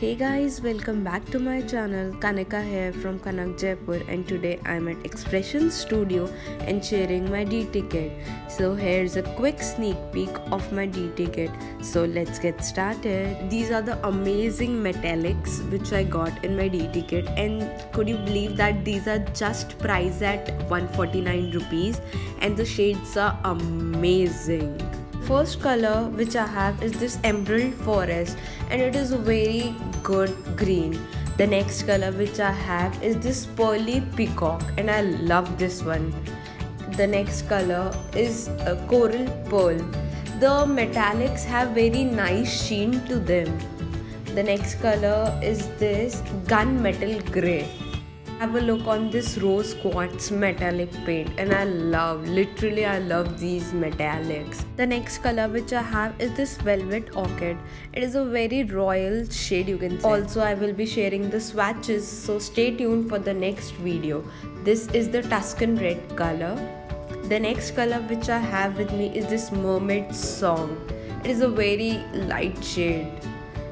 Hey guys, welcome back to my channel. Kanika here from Kanak Jaipur, and today I'm at Expression Studio and sharing my DT kit. So, here's a quick sneak peek of my DT kit. So, let's get started. These are the amazing metallics which I got in my DT kit, and could you believe that these are just priced at 149 rupees and the shades are amazing first color which I have is this emerald forest and it is a very good green. The next color which I have is this pearly peacock and I love this one. The next color is a coral pearl. The metallics have very nice sheen to them. The next color is this gunmetal gray have a look on this rose quartz metallic paint and I love literally I love these metallics. The next color which I have is this velvet orchid. It is a very royal shade you can say. Also I will be sharing the swatches so stay tuned for the next video. This is the Tuscan red color. The next color which I have with me is this mermaid song. It is a very light shade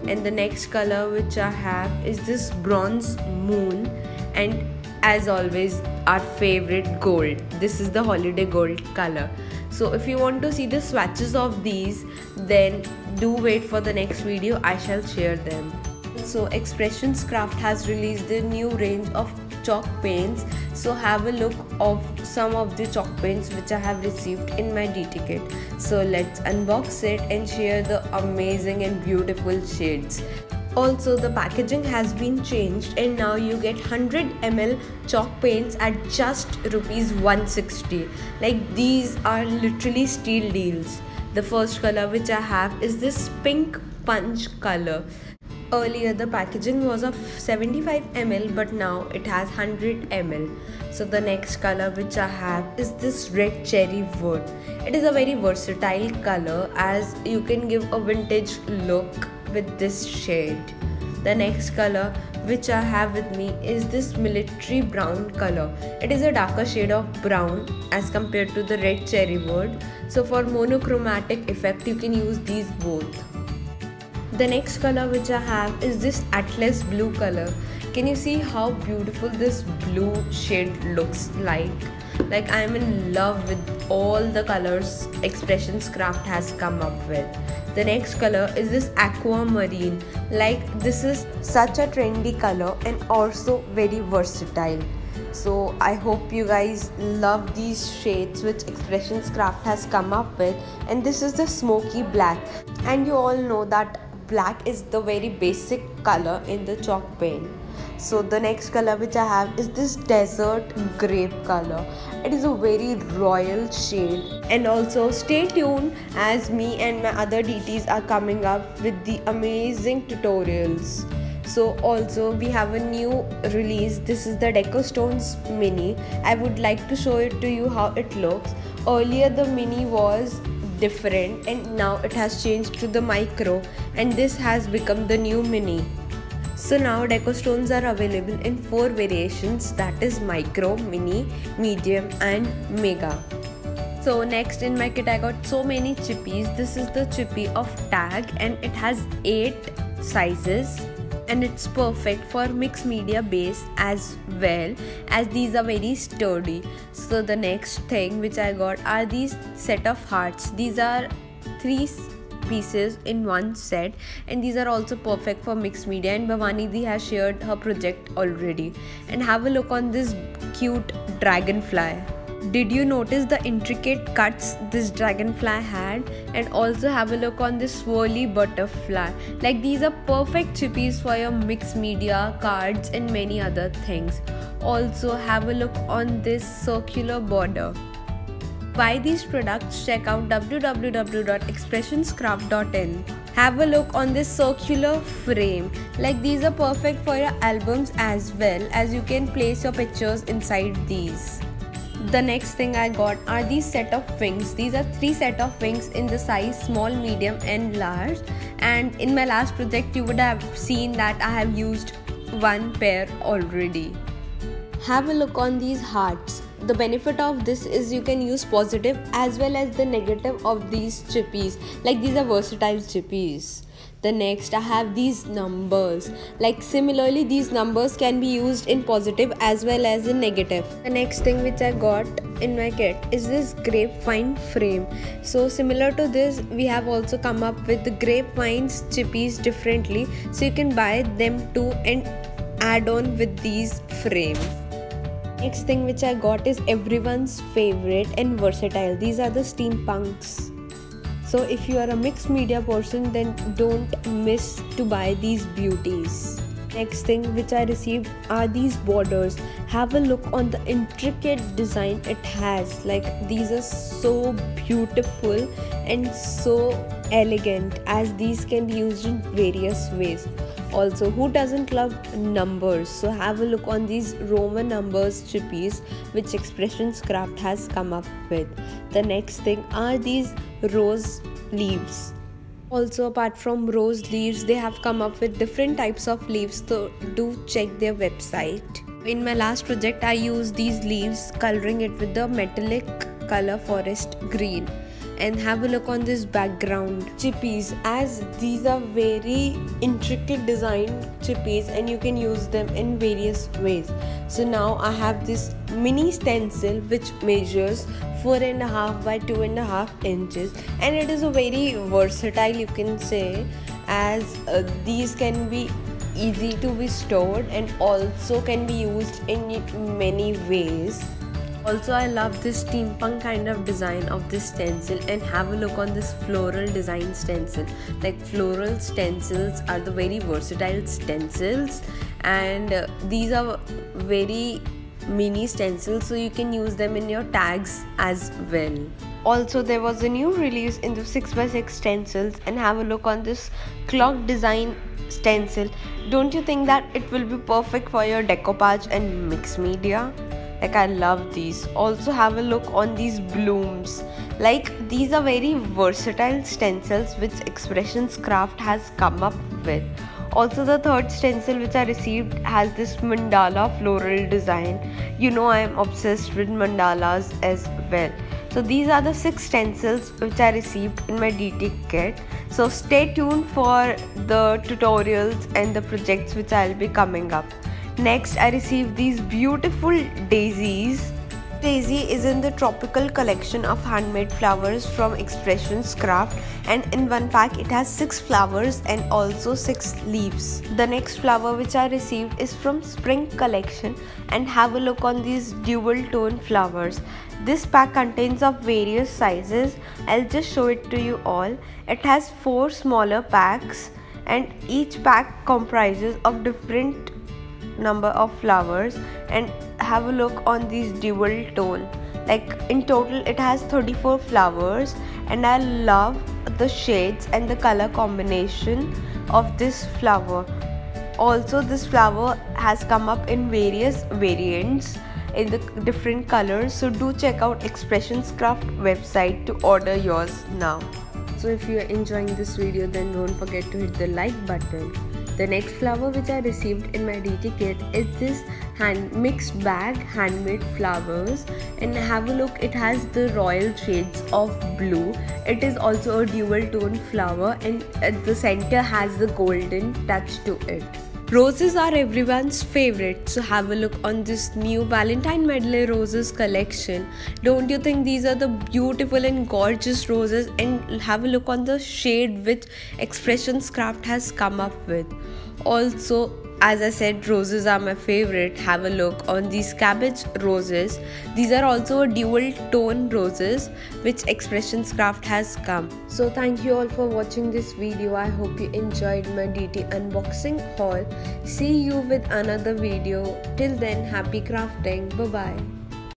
and the next color which I have is this bronze moon and as always our favorite gold. This is the holiday gold color. So if you want to see the swatches of these then do wait for the next video. I shall share them. So expressions craft has released the new range of chalk paints. So have a look of some of the chalk paints which i have received in my dt kit. So let's unbox it and share the amazing and beautiful shades also, the packaging has been changed and now you get 100 ml chalk paints at just rupees 160. Like these are literally steal deals. The first color which I have is this pink punch color. Earlier the packaging was of 75 ml but now it has 100 ml. So the next color which I have is this red cherry wood. It is a very versatile color as you can give a vintage look with this shade. The next color which I have with me is this military brown color. It is a darker shade of brown as compared to the red cherry wood. So for monochromatic effect you can use these both. The next color which I have is this atlas blue color. Can you see how beautiful this blue shade looks like? Like I'm in love with all the colors Expressions Craft has come up with. The next color is this aquamarine. Like this is such a trendy color and also very versatile. So i hope you guys love these shades which expressions craft has come up with. And this is the smoky black. And you all know that black is the very basic color in the chalk paint so the next color which i have is this desert grape color. It is a very royal shade. And also stay tuned as me and my other dts are coming up with the amazing tutorials. So also we have a new release. This is the deco stones mini. I would like to show it to you how it looks. Earlier the mini was different and now it has changed to the micro. And this has become the new mini so now deco stones are available in four variations that is micro, mini, medium and mega. So next in my kit I got so many chippies. This is the chippy of tag and it has 8 sizes and it's perfect for mixed media base as well as these are very sturdy. So the next thing which I got are these set of hearts. These are three pieces in one set. And these are also perfect for mixed media. And Bhavani Di has shared her project already. And have a look on this cute dragonfly. Did you notice the intricate cuts this dragonfly had? And also have a look on this swirly butterfly. Like these are perfect chippies for your mixed media cards and many other things. Also have a look on this circular border buy these products, check out www.expressionscraft.in. Have a look on this circular frame. Like these are perfect for your albums as well as you can place your pictures inside these. The next thing I got are these set of wings. These are three set of wings in the size small, medium and large. And in my last project you would have seen that I have used one pair already. Have a look on these hearts the benefit of this is you can use positive as well as the negative of these chippies like these are versatile chippies the next i have these numbers. Like similarly these numbers can be used in positive as well as in negative. The next thing which i got in my kit is this grapevine frame. So similar to this we have also come up with the grapevines chippies differently. So you can buy them too and add on with these frame next thing which i got is everyone's favorite and versatile. These are the steampunks. So if you are a mixed media person then don't miss to buy these beauties. Next thing which i received are these borders. Have a look on the intricate design it has. Like these are so beautiful and so elegant as these can be used in various ways also who doesn't love numbers? So have a look on these roman numbers chippies which expressions craft has come up with. The next thing are these rose leaves. Also apart from rose leaves they have come up with different types of leaves so do check their website. In my last project i used these leaves coloring it with the metallic color forest green and have a look on this background chippies as these are very intricate designed chippies and you can use them in various ways. So now i have this mini stencil which measures four and a half by two and a half inches and it is a very versatile you can say as uh, these can be easy to be stored and also can be used in many ways also i love this steampunk kind of design of this stencil and have a look on this floral design stencil. Like floral stencils are the very versatile stencils and uh, these are very mini stencils so you can use them in your tags as well. Also there was a new release in the 6x6 stencils and have a look on this clock design stencil. Don't you think that it will be perfect for your decoupage and mixed media like i love these. Also have a look on these blooms. Like these are very versatile stencils which expressions craft has come up with. Also the third stencil which i received has this mandala floral design. You know i am obsessed with mandalas as well. So these are the six stencils which i received in my dt kit. So stay tuned for the tutorials and the projects which i'll be coming up Next, I received these beautiful daisies. Daisy is in the tropical collection of handmade flowers from Expressions Craft and in one pack it has 6 flowers and also 6 leaves. The next flower which I received is from Spring collection and have a look on these dual tone flowers. This pack contains of various sizes. I'll just show it to you all. It has 4 smaller packs and each pack comprises of different number of flowers and have a look on these dual tone like in total it has 34 flowers and i love the shades and the color combination of this flower. Also this flower has come up in various variants in the different colors. So do check out expressions craft website to order yours now. So if you are enjoying this video then don't forget to hit the like button the next flower which I received in my DT kit is this hand mixed bag handmade flowers. And have a look it has the royal shades of blue. It is also a dual tone flower and at the center has the golden touch to it Roses are everyone's favorite, so have a look on this new Valentine Medley Roses collection. Don't you think these are the beautiful and gorgeous roses? And have a look on the shade which Expressions Craft has come up with. Also, as I said, roses are my favorite. Have a look on these cabbage roses. These are also dual tone roses which Expressions Craft has come. So thank you all for watching this video. I hope you enjoyed my DT unboxing haul. See you with another video. Till then, happy crafting. Bye bye.